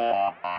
Yeah.